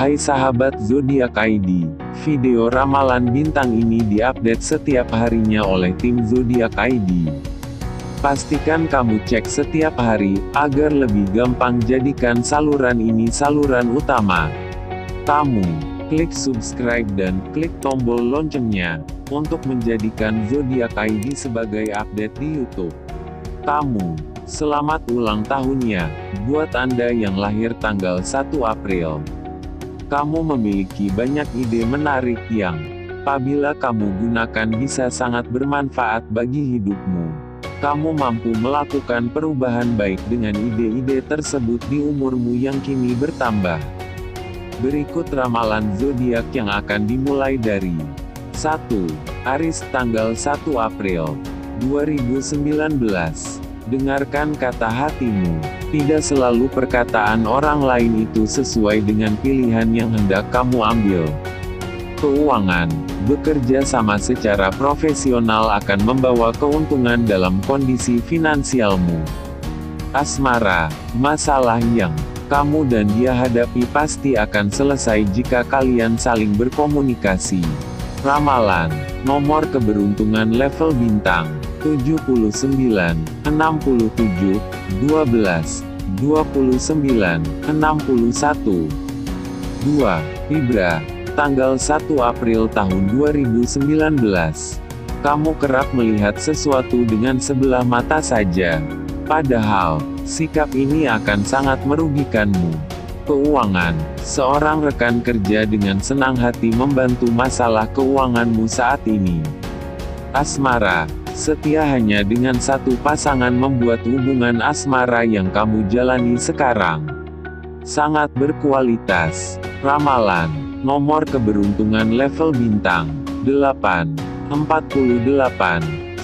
Hai sahabat zodiak ID, video ramalan bintang ini diupdate setiap harinya oleh tim zodiak ID. Pastikan kamu cek setiap hari, agar lebih gampang jadikan saluran ini saluran utama. Kamu, klik subscribe dan klik tombol loncengnya, untuk menjadikan Zodiak ID sebagai update di Youtube. Kamu, selamat ulang tahunnya, buat Anda yang lahir tanggal 1 April. Kamu memiliki banyak ide menarik yang, apabila kamu gunakan bisa sangat bermanfaat bagi hidupmu kamu mampu melakukan perubahan baik dengan ide-ide tersebut di umurmu yang kini bertambah. Berikut ramalan zodiak yang akan dimulai dari 1. Aris tanggal 1 April 2019. Dengarkan kata hatimu. Tidak selalu perkataan orang lain itu sesuai dengan pilihan yang hendak kamu ambil. Keuangan Bekerja sama secara profesional akan membawa keuntungan dalam kondisi finansialmu. Asmara, masalah yang kamu dan dia hadapi pasti akan selesai jika kalian saling berkomunikasi. Ramalan, nomor keberuntungan level bintang, 79, 67, 12, 29, 61. 2. Libra, tanggal 1 April tahun 2019. Kamu kerap melihat sesuatu dengan sebelah mata saja. Padahal, sikap ini akan sangat merugikanmu. Keuangan, seorang rekan kerja dengan senang hati membantu masalah keuanganmu saat ini. Asmara, setia hanya dengan satu pasangan membuat hubungan asmara yang kamu jalani sekarang sangat berkualitas. Ramalan Nomor keberuntungan level bintang 8, 48,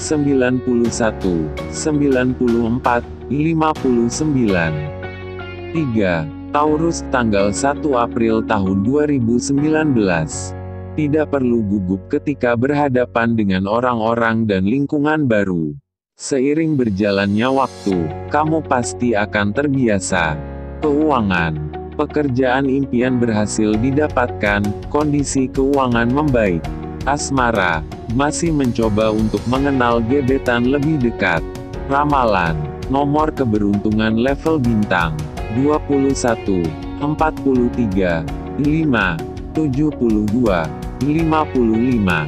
91, 94, 59. 3. Taurus tanggal 1 April tahun 2019. Tidak perlu gugup ketika berhadapan dengan orang-orang dan lingkungan baru. Seiring berjalannya waktu, kamu pasti akan terbiasa. Keuangan Pekerjaan impian berhasil didapatkan, kondisi keuangan membaik. Asmara, masih mencoba untuk mengenal gebetan lebih dekat. Ramalan, nomor keberuntungan level bintang, 21, 43, 5, 72, 55.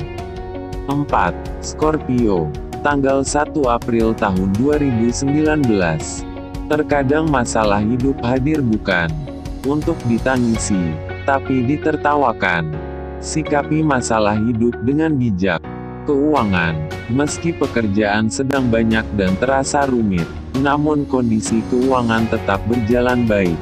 4. Scorpio, tanggal 1 April tahun 2019. Terkadang masalah hidup hadir bukan untuk ditangisi, tapi ditertawakan. Sikapi masalah hidup dengan bijak. Keuangan, meski pekerjaan sedang banyak dan terasa rumit, namun kondisi keuangan tetap berjalan baik.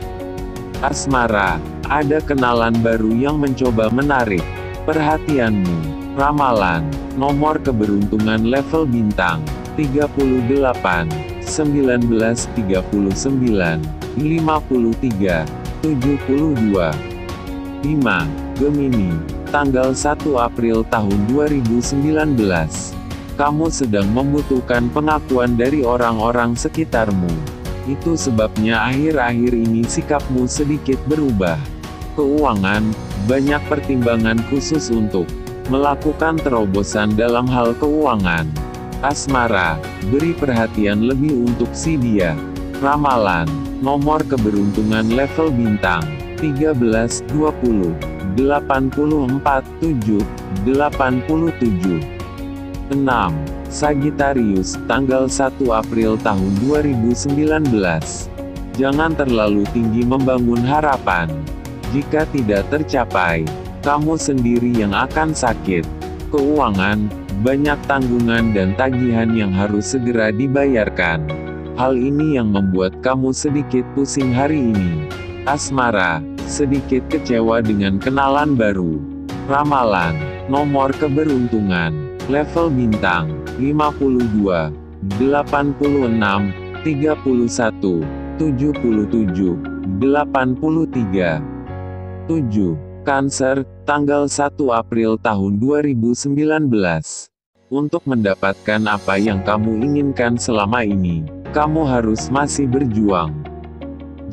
Asmara, ada kenalan baru yang mencoba menarik perhatianmu. Ramalan, nomor keberuntungan level bintang, 38, 1939, 53. 72. 5. Gemini, tanggal 1 April tahun 2019. Kamu sedang membutuhkan pengakuan dari orang-orang sekitarmu. Itu sebabnya akhir-akhir ini sikapmu sedikit berubah. Keuangan, banyak pertimbangan khusus untuk melakukan terobosan dalam hal keuangan. Asmara, beri perhatian lebih untuk si dia. Ramalan, nomor keberuntungan level bintang, 13, 20, 84, 7, 87. 6. Sagittarius, tanggal 1 April tahun 2019. Jangan terlalu tinggi membangun harapan. Jika tidak tercapai, kamu sendiri yang akan sakit. Keuangan, banyak tanggungan dan tagihan yang harus segera dibayarkan. Hal ini yang membuat kamu sedikit pusing hari ini. Asmara, sedikit kecewa dengan kenalan baru. Ramalan, nomor keberuntungan, level bintang, 52, 86, 31, 77, 83. 7. Cancer, tanggal 1 April tahun 2019. Untuk mendapatkan apa yang kamu inginkan selama ini, kamu harus masih berjuang.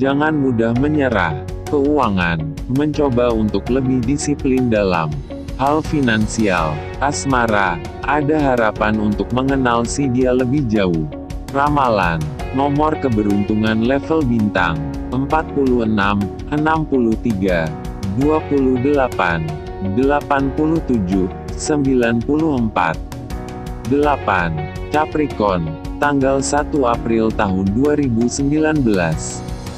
Jangan mudah menyerah. Keuangan, mencoba untuk lebih disiplin dalam hal finansial. Asmara, ada harapan untuk mengenal si dia lebih jauh. Ramalan, nomor keberuntungan level bintang, 46, 63, 28, 87, 94. 8. Capricorn, tanggal 1 April tahun 2019.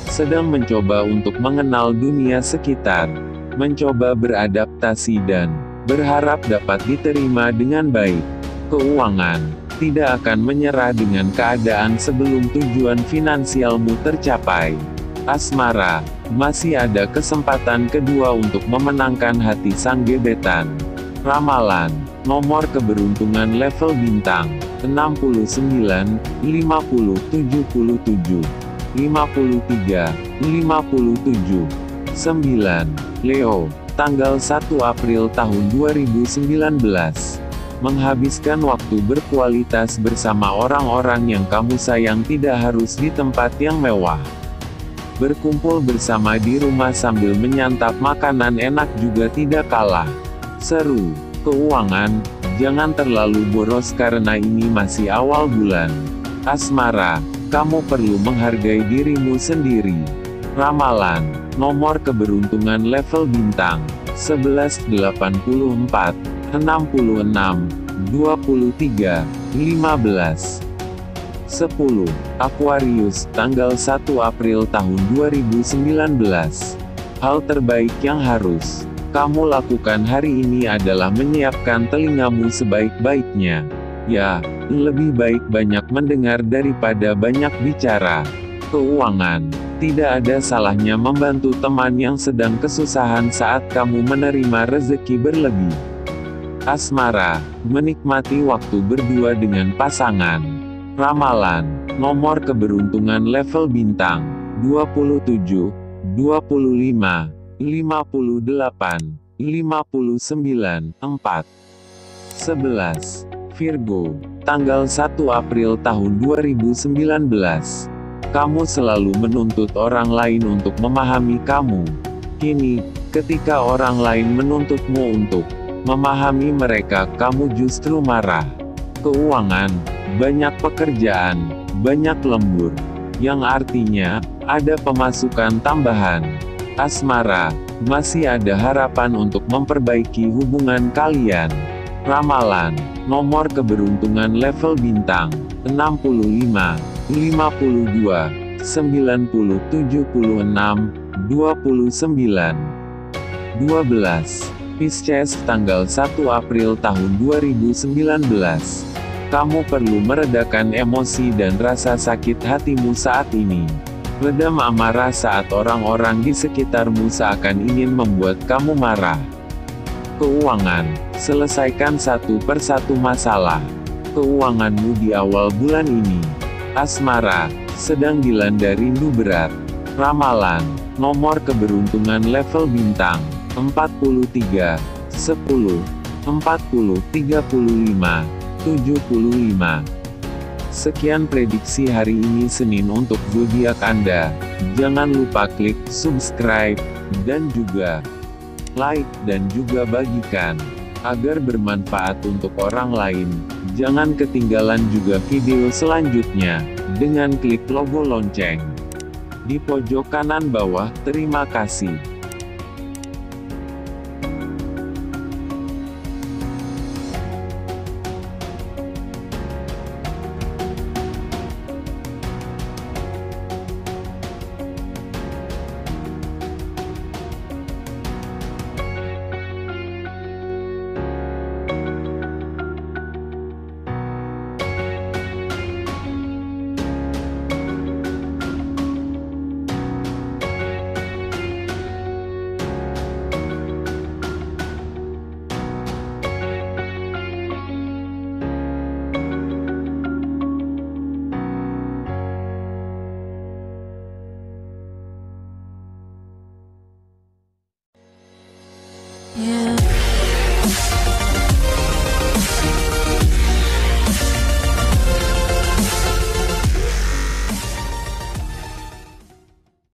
Sedang mencoba untuk mengenal dunia sekitar, mencoba beradaptasi dan berharap dapat diterima dengan baik. Keuangan, tidak akan menyerah dengan keadaan sebelum tujuan finansialmu tercapai. Asmara, masih ada kesempatan kedua untuk memenangkan hati sang gebetan. Ramalan, nomor keberuntungan level bintang, 69, 50, 77, 53, 57, 9, Leo, tanggal 1 April tahun 2019. Menghabiskan waktu berkualitas bersama orang-orang yang kamu sayang tidak harus di tempat yang mewah. Berkumpul bersama di rumah sambil menyantap makanan enak juga tidak kalah. Seru. Keuangan, jangan terlalu boros karena ini masih awal bulan. Asmara, kamu perlu menghargai dirimu sendiri. Ramalan, nomor keberuntungan level bintang, 1184, 66, 23, 15. 10. Aquarius, tanggal 1 April tahun 2019. Hal terbaik yang harus kamu lakukan hari ini adalah menyiapkan telingamu sebaik-baiknya. Ya, lebih baik banyak mendengar daripada banyak bicara. Keuangan, tidak ada salahnya membantu teman yang sedang kesusahan saat kamu menerima rezeki berlebih. Asmara, menikmati waktu berdua dengan pasangan. Ramalan, nomor keberuntungan level bintang, 27, 25, 58, 59, 4. 11. Virgo, tanggal 1 April tahun 2019. Kamu selalu menuntut orang lain untuk memahami kamu. Kini, ketika orang lain menuntutmu untuk memahami mereka, kamu justru marah. Keuangan, banyak pekerjaan, banyak lembur, yang artinya ada pemasukan tambahan asmara, masih ada harapan untuk memperbaiki hubungan kalian. Ramalan, nomor keberuntungan level bintang, 65, 52, 90, 76, 29. 12. Pisces, tanggal 1 April tahun 2019. Kamu perlu meredakan emosi dan rasa sakit hatimu saat ini. Redam amarah saat orang-orang di sekitarmu seakan ingin membuat kamu marah. Keuangan, selesaikan satu persatu masalah. Keuanganmu di awal bulan ini. Asmara, sedang dilanda rindu berat. Ramalan, nomor keberuntungan level bintang, 43, 10, 40, 35, 75. Sekian prediksi hari ini Senin untuk zodiak Anda. Jangan lupa klik subscribe dan juga like dan juga bagikan agar bermanfaat untuk orang lain. Jangan ketinggalan juga video selanjutnya dengan klik logo lonceng di pojok kanan bawah. Terima kasih.